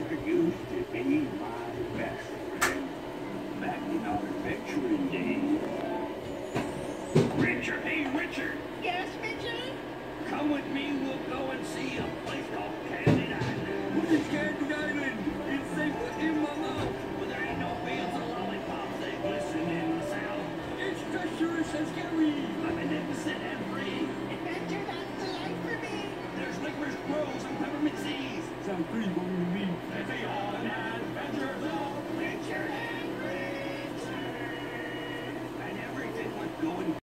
Richard used to be my best friend back in our adventuring days. Richard, hey Richard, Yes, Richard? come with me. We'll go and see a place called Candid Island. What is Candid Island? It's safe in my mouth. Well, there ain't no fields of lollipops. They glisten in the south. It's treacherous and scary. Sounds pretty what we mean. Going